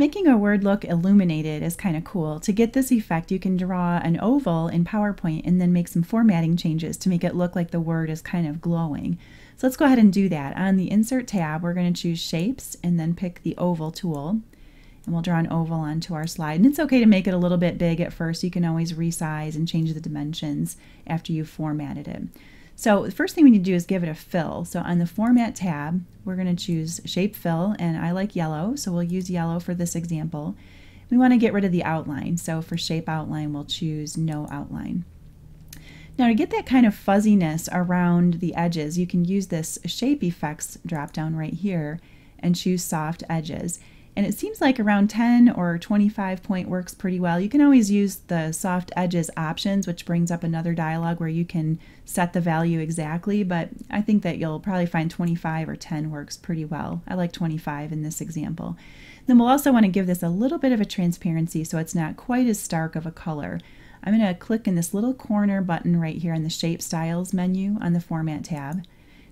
Making a word look illuminated is kind of cool. To get this effect, you can draw an oval in PowerPoint and then make some formatting changes to make it look like the word is kind of glowing. So let's go ahead and do that. On the Insert tab, we're going to choose Shapes and then pick the Oval tool. And we'll draw an oval onto our slide. And it's okay to make it a little bit big at first. You can always resize and change the dimensions after you've formatted it. So the first thing we need to do is give it a fill. So on the Format tab, we're going to choose Shape Fill, and I like yellow, so we'll use yellow for this example. We want to get rid of the outline, so for Shape Outline, we'll choose No Outline. Now to get that kind of fuzziness around the edges, you can use this Shape Effects drop down right here and choose Soft Edges and it seems like around 10 or 25 point works pretty well. You can always use the soft edges options, which brings up another dialog where you can set the value exactly, but I think that you'll probably find 25 or 10 works pretty well. I like 25 in this example. Then we'll also want to give this a little bit of a transparency so it's not quite as stark of a color. I'm going to click in this little corner button right here in the Shape Styles menu on the Format tab.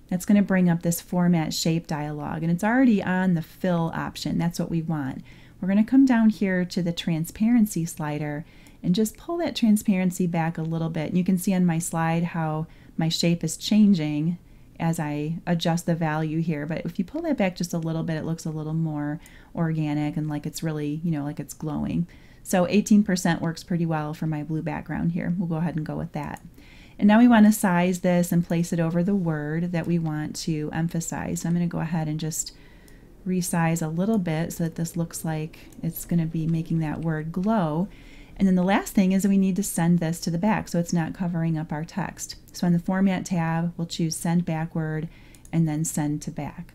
That's going to bring up this format shape dialog and it's already on the fill option. That's what we want. We're going to come down here to the transparency slider and just pull that transparency back a little bit. And you can see on my slide how my shape is changing as I adjust the value here. But if you pull that back just a little bit, it looks a little more organic and like it's really, you know, like it's glowing. So 18% works pretty well for my blue background here. We'll go ahead and go with that. And now we want to size this and place it over the word that we want to emphasize. So I'm going to go ahead and just resize a little bit so that this looks like it's going to be making that word glow. And then the last thing is we need to send this to the back so it's not covering up our text. So on the Format tab, we'll choose Send Backward and then Send to Back.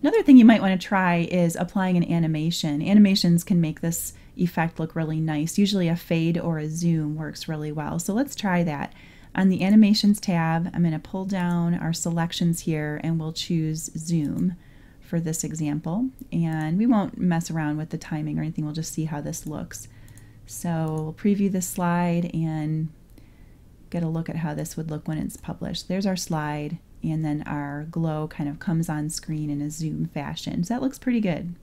Another thing you might want to try is applying an animation. Animations can make this effect look really nice. Usually a fade or a zoom works really well. So let's try that. On the Animations tab, I'm going to pull down our selections here and we'll choose Zoom for this example. And we won't mess around with the timing or anything, we'll just see how this looks. So we'll preview this slide and get a look at how this would look when it's published. There's our slide and then our glow kind of comes on screen in a zoom fashion. So that looks pretty good.